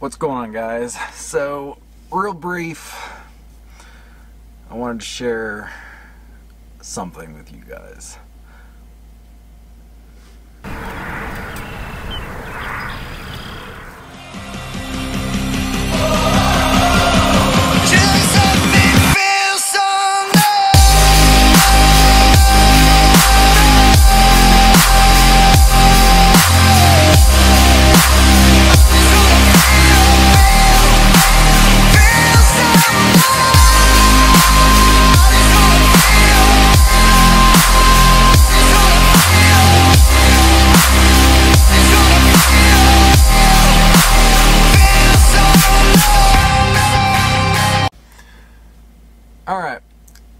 What's going on guys? So, real brief, I wanted to share something with you guys.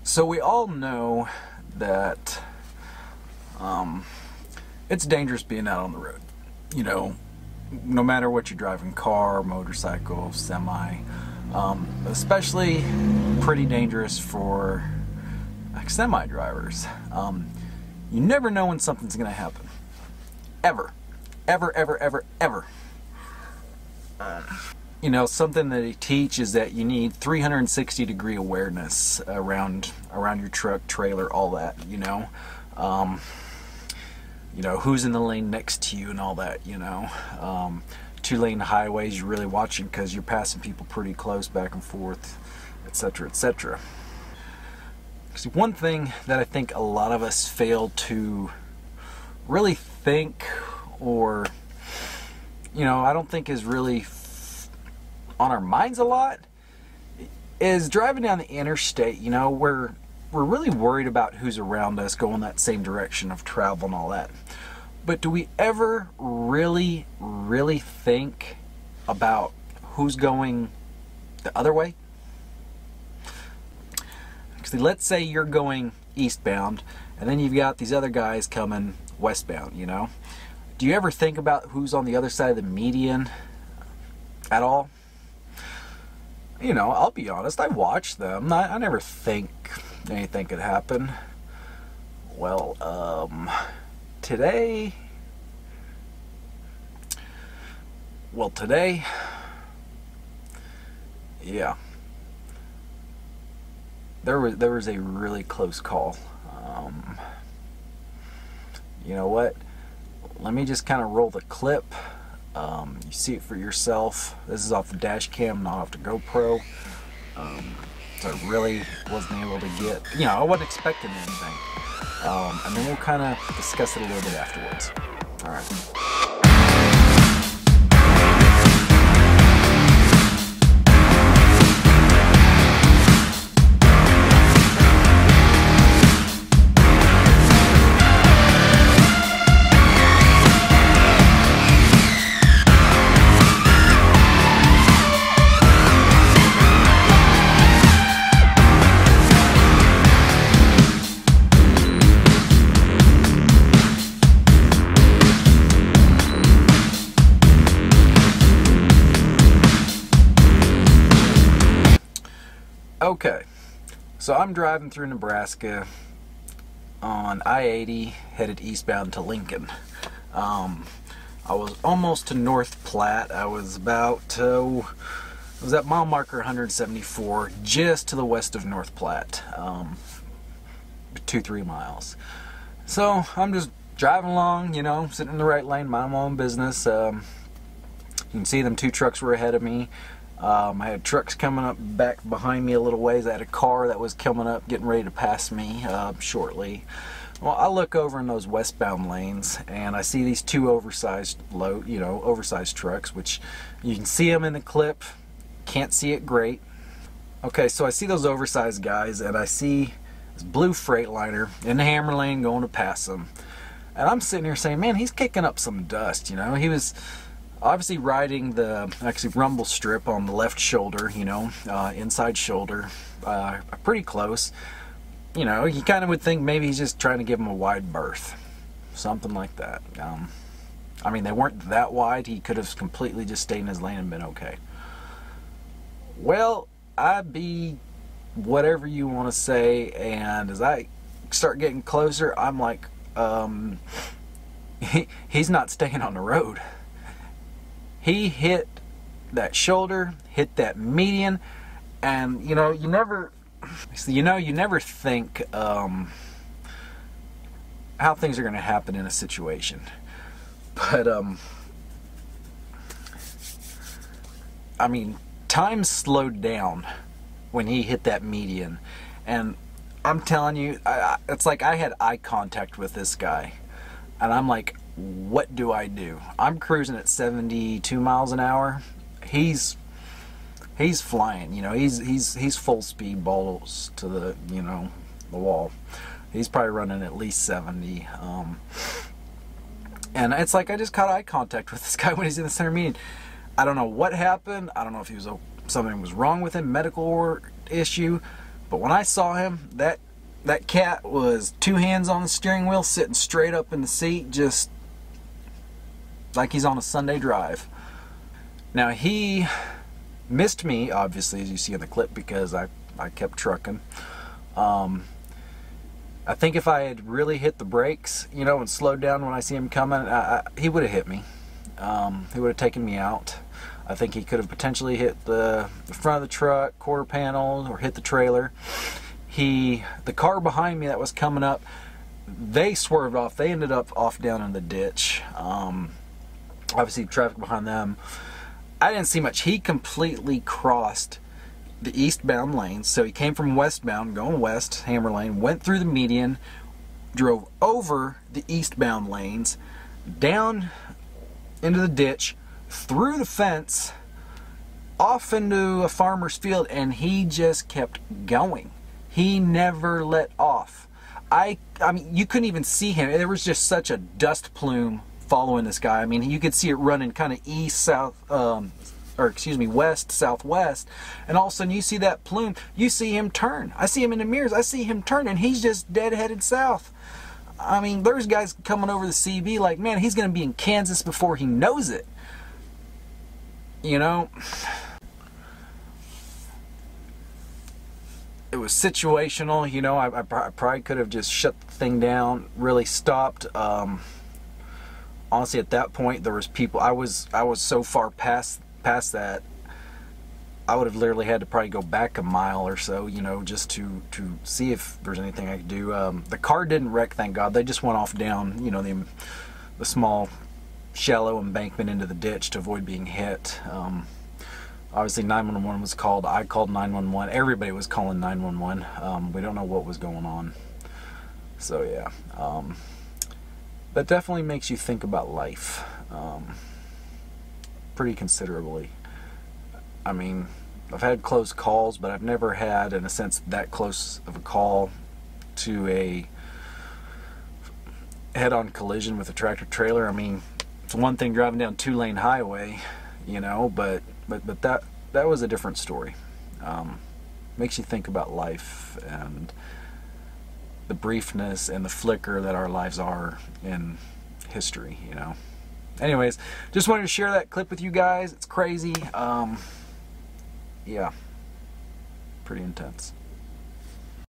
So we all know that um, it's dangerous being out on the road. You know, no matter what you're driving car, motorcycle, semi, um, especially pretty dangerous for like, semi drivers. Um, you never know when something's going to happen. Ever. Ever, ever, ever, ever. You know something that he teaches is that you need 360 degree awareness around around your truck trailer all that you know? Um, you know who's in the lane next to you and all that you know? Um, two lane highways you're really watching because you're passing people pretty close back and forth etc etc See, one thing that I think a lot of us fail to really think or you know I don't think is really on our minds a lot is driving down the interstate. You know, we're we're really worried about who's around us going that same direction of travel and all that. But do we ever really, really think about who's going the other way? Because let's say you're going eastbound, and then you've got these other guys coming westbound. You know, do you ever think about who's on the other side of the median at all? You know, I'll be honest, I watch them. I, I never think anything could happen. Well, um, today, well, today, yeah, there was there was a really close call. Um, you know what? Let me just kind of roll the clip. Um, you see it for yourself. This is off the dash cam, not off the GoPro. Um, so I really wasn't able to get, you know, I wasn't expecting anything. Um, and then we'll kind of discuss it a little bit afterwards. All right. Okay, so I'm driving through Nebraska on I-80 headed eastbound to Lincoln. Um, I was almost to North Platte. I was about, uh, I was at mile marker 174, just to the west of North Platte, um, two, three miles. So I'm just driving along, you know, sitting in the right lane, minding my own business. Um, you can see them two trucks were ahead of me. Um, I had trucks coming up back behind me a little ways. I had a car that was coming up, getting ready to pass me uh, shortly. Well, I look over in those westbound lanes, and I see these two oversized low, you know, oversized trucks, which you can see them in the clip. Can't see it great. Okay, so I see those oversized guys, and I see this blue Freightliner in the hammer lane going to pass them. And I'm sitting here saying, man, he's kicking up some dust, you know. He was obviously riding the actually rumble strip on the left shoulder, you know, uh, inside shoulder, uh, pretty close. You know, you kind of would think maybe he's just trying to give him a wide berth, something like that. Um, I mean, they weren't that wide. He could have completely just stayed in his lane and been okay. Well, I'd be whatever you want to say, and as I start getting closer, I'm like, um, he, he's not staying on the road. He hit that shoulder, hit that median, and you know, you never, you know, you never think um, how things are going to happen in a situation, but um, I mean, time slowed down when he hit that median, and I'm telling you, I, it's like I had eye contact with this guy, and I'm like, what do I do? I'm cruising at 72 miles an hour. He's he's flying, you know. He's he's he's full speed balls to the you know the wall. He's probably running at least 70. Um, and it's like I just caught eye contact with this guy when he's in the center median. I don't know what happened. I don't know if he was something was wrong with him, medical issue. But when I saw him, that that cat was two hands on the steering wheel, sitting straight up in the seat, just like he's on a Sunday drive. Now he missed me, obviously, as you see in the clip, because I, I kept trucking. Um, I think if I had really hit the brakes, you know, and slowed down when I see him coming, I, I, he would have hit me. Um, he would have taken me out. I think he could have potentially hit the, the front of the truck, quarter panel, or hit the trailer. He, the car behind me that was coming up, they swerved off. They ended up off down in the ditch. Um, obviously, traffic behind them. I didn't see much. He completely crossed the eastbound lanes. So he came from westbound, going west, Hammer Lane, went through the median, drove over the eastbound lanes, down into the ditch, through the fence off into a farmer's field and he just kept going. He never let off. I I mean you couldn't even see him. There was just such a dust plume following this guy. I mean you could see it running kind of east south um, or excuse me west southwest and all of a sudden you see that plume you see him turn i see him in the mirrors i see him turn and he's just dead headed south i mean there's guys coming over the cb like man he's going to be in kansas before he knows it you know, was situational. You know, I, I, probably could have just shut the thing down, really stopped. Um, honestly, at that point, there was people. I was I was so far past past that. I would have literally had to probably go back a mile or so, you know, just to to see if there's anything I could do. Um, the car didn't wreck, thank God. They just went off down, you know, the the small shallow embankment into the ditch to avoid being hit. Um, obviously 911 was called. I called 911. Everybody was calling 911. Um, we don't know what was going on. So yeah, um, that definitely makes you think about life um, pretty considerably. I mean, I've had close calls, but I've never had, in a sense, that close of a call to a head-on collision with a tractor trailer. I mean, it's one thing driving down two lane highway, you know, but but but that that was a different story. Um, makes you think about life and the briefness and the flicker that our lives are in history, you know. Anyways, just wanted to share that clip with you guys. It's crazy. Um, yeah, pretty intense.